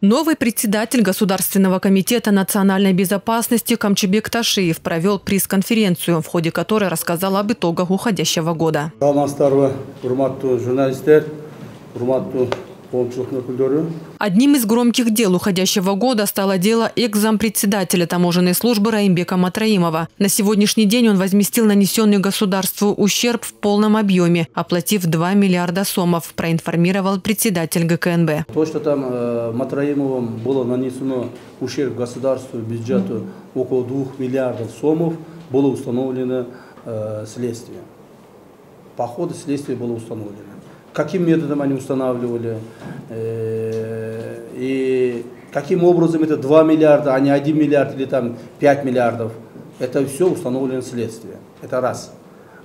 Новый председатель Государственного комитета национальной безопасности Камчебек Ташиев провел пресс-конференцию, в ходе которой рассказал об итогах уходящего года. Одним из громких дел уходящего года стало дело экс-зампредседателя таможенной службы Раимбека Матраимова. На сегодняшний день он возместил нанесенный государству ущерб в полном объеме, оплатив 2 миллиарда сомов, проинформировал председатель ГКНБ. То, что там э, Матраимовым было нанесено ущерб государству, бюджету около 2 миллиардов сомов, было установлено э, следствием. По ходу следствия было установлено каким методом они устанавливали, э, и каким образом это 2 миллиарда, а не 1 миллиард или там 5 миллиардов. Это все установлено следствие. Это раз.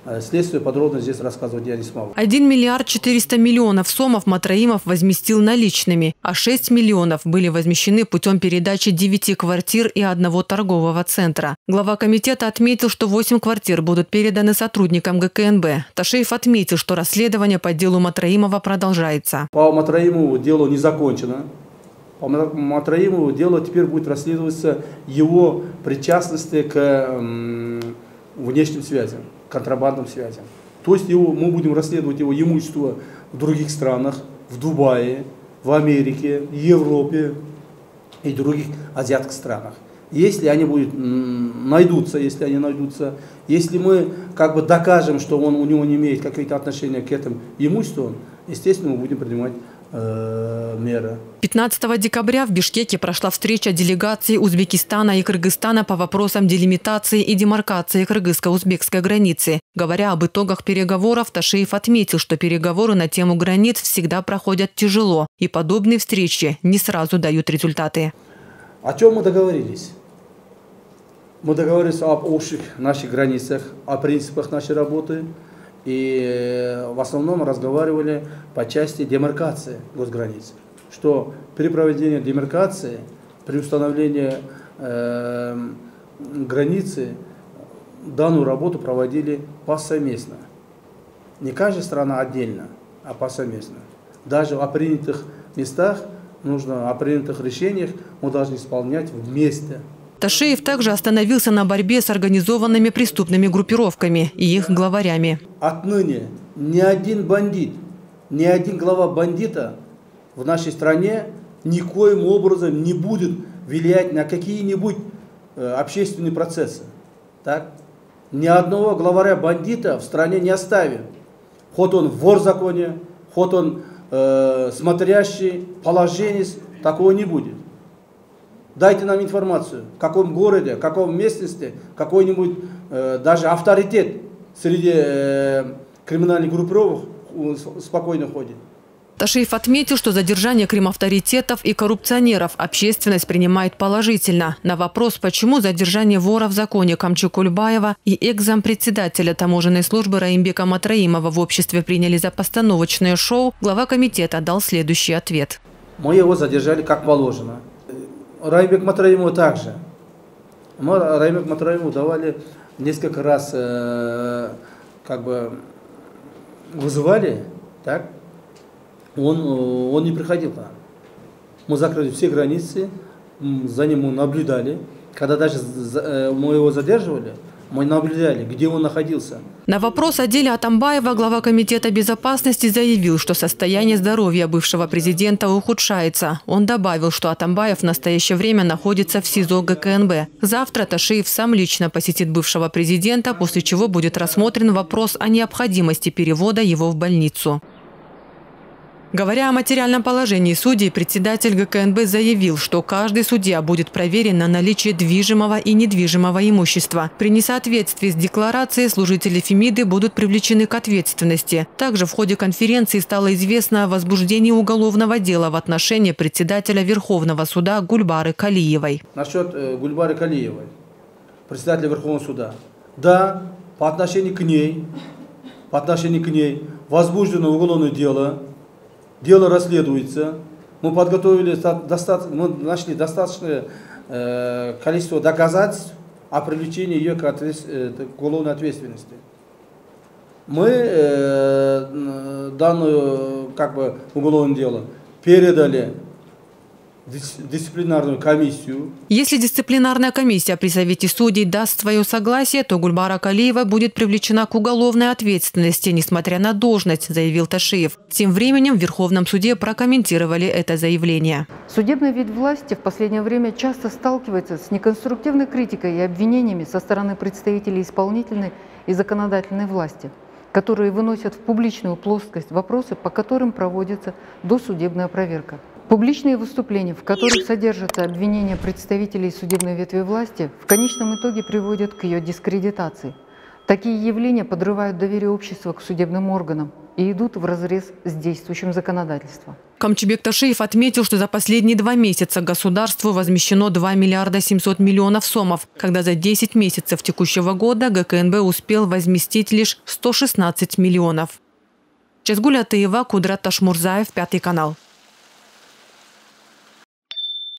Э, следствие подробно здесь рассказывать я не смогу. 1 миллиард 400 миллионов сомов Матраимов возместил наличными, а 6 миллионов были возмещены путем передачи 9 квартир и одного торгового центра. Глава комитета отметил, что 8 квартир будут переданы сотрудникам ГКНБ. Ташеев отметил, что расследование по делу Матраимова продолжается. По Матраимову дело не закончено. По Матраимову дело теперь будет расследоваться его причастности к внешним связям контрабандным связям. То есть его, мы будем расследовать его имущество в других странах, в Дубае, в Америке, Европе и других азиатских странах. Если они будут, найдутся, если они найдутся, если мы как бы докажем, что он, у него не имеет какие-то отношения к этому имуществу, естественно, мы будем принимать э, меры. 15 декабря в Бишкеке прошла встреча делегаций Узбекистана и Кыргызстана по вопросам делимитации и демаркации кыргызско-узбекской границы. Говоря об итогах переговоров, Ташеев отметил, что переговоры на тему границ всегда проходят тяжело, и подобные встречи не сразу дают результаты. О чем мы договорились? Мы договорились об общих наших границах, о принципах нашей работы – и в основном разговаривали по части демаркации госграниц, что при проведении демаркации, при установлении э, границы, данную работу проводили посовместно. Не каждая страна отдельно, а посовместно. Даже о принятых местах нужно, о принятых решениях мы должны исполнять вместе. Ташеев также остановился на борьбе с организованными преступными группировками и их главарями. Отныне ни один бандит, ни один глава бандита в нашей стране никоим образом не будет влиять на какие-нибудь э, общественные процессы. Так? Ни одного главаря бандита в стране не оставим. Хоть он вор в законе, хоть он э, смотрящий, положенец, такого не будет. Дайте нам информацию, в каком городе, в каком местности какой-нибудь э, даже авторитет среди э, криминальных группировок спокойно ходит. Ташиев отметил, что задержание крим-авторитетов и коррупционеров общественность принимает положительно. На вопрос, почему задержание вора в законе Камчу Кульбаева и экс-зампредседателя таможенной службы Раимбека Матраимова в обществе приняли за постановочное шоу, глава комитета дал следующий ответ. Мы его задержали как положено. Раймбек Матраимову также. Мы Раймбек Матраимову давали несколько раз, э, как бы, вызывали, так, он, он не приходил к нам. Мы закрыли все границы, за ним мы наблюдали. Когда даже э, мы его задерживали, мы наблюдали, где он находился. На вопрос о деле Атамбаева глава Комитета безопасности заявил, что состояние здоровья бывшего президента ухудшается. Он добавил, что Атамбаев в настоящее время находится в СИЗО ГКНБ. Завтра Ташиев сам лично посетит бывшего президента, после чего будет рассмотрен вопрос о необходимости перевода его в больницу. Говоря о материальном положении судей, председатель ГКНБ заявил, что каждый судья будет проверен на наличие движимого и недвижимого имущества. При несоответствии с декларацией служители Фемиды будут привлечены к ответственности. Также в ходе конференции стало известно о возбуждении уголовного дела в отношении председателя Верховного суда Гульбары Калиевой. Насчет э, Гульбары Калиевой, председателя Верховного суда. Да, по отношению к ней, по отношению к ней возбуждено уголовное дело Дело расследуется. Мы подготовили достаточно, мы нашли достаточное э, количество доказательств о привлечении ее к, ответ, э, к уголовной ответственности. Мы э, данную как бы уголовное дело передали дисциплинарную комиссию. Если дисциплинарная комиссия при Совете судей даст свое согласие, то Гульбара Калиева будет привлечена к уголовной ответственности, несмотря на должность, заявил Ташиев. Тем временем в Верховном суде прокомментировали это заявление. Судебный вид власти в последнее время часто сталкивается с неконструктивной критикой и обвинениями со стороны представителей исполнительной и законодательной власти которые выносят в публичную плоскость вопросы, по которым проводится досудебная проверка. Публичные выступления, в которых содержатся обвинения представителей судебной ветви власти, в конечном итоге приводят к ее дискредитации. Такие явления подрывают доверие общества к судебным органам и идут вразрез с действующим законодательством. Камчебек Ташиев отметил, что за последние два месяца государству возмещено 2 миллиарда 700 миллионов сомов, когда за 10 месяцев текущего года ГКНБ успел возместить лишь 116 миллионов. Чазгуля Таева, Кудрат Ташмурзаев, Пятый канал.